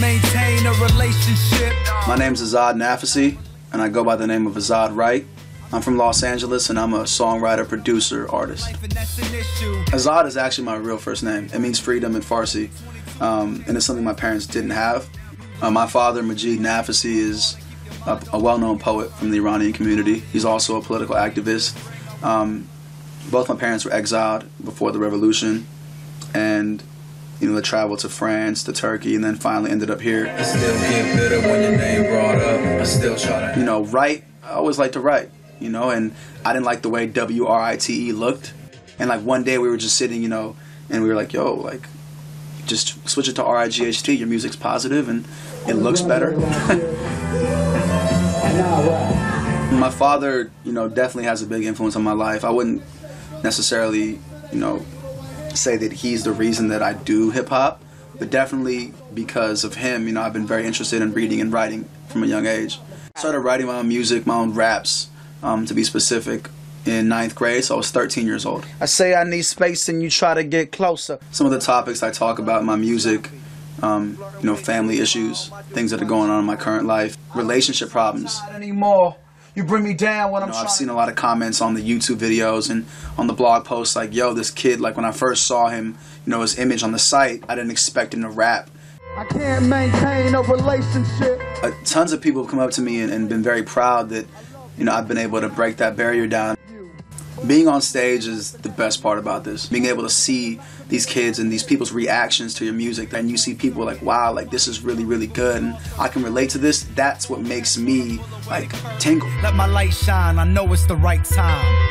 maintain a relationship. My name is Azad Naficy, and I go by the name of Azad Right. I'm from Los Angeles, and I'm a songwriter, producer, artist. Azad is actually my real first name. It means freedom in Farsi, um, and it's something my parents didn't have. Uh, my father, Majid Naficy, is a, a well-known poet from the Iranian community. He's also a political activist. Um, both my parents were exiled before the revolution, and you know, they traveled to France, to Turkey, and then finally ended up here. I still get better when your name brought up. I still try to. You know, write. I always like to write. You know, and I didn't like the way W R I T E looked. And like one day we were just sitting, you know, and we were like, "Yo, like, just switch it to R I G H T. Your music's positive and it looks better." my father, you know, definitely has a big influence on my life. I wouldn't necessarily, you know, say that he's the reason that I do hip hop, but definitely because of him, you know, I've been very interested in reading and writing from a young age. I started writing my own music, my own raps, um, to be specific, in ninth grade, so I was 13 years old. I say I need space and you try to get closer. Some of the topics I talk about in my music, um, you know, family issues, things that are going on in my current life, relationship problems. Anymore. You bring me down when I'm You know, I've seen a lot of comments on the YouTube videos and on the blog posts like, yo, this kid, like when I first saw him, you know, his image on the site, I didn't expect him to rap. I can't maintain a relationship. Uh, tons of people have come up to me and, and been very proud that, you know, I've been able to break that barrier down. Being on stage is the best part about this. Being able to see these kids and these people's reactions to your music, and you see people like, wow, like this is really, really good, and I can relate to this. That's what makes me like tingle. Let my light shine, I know it's the right time.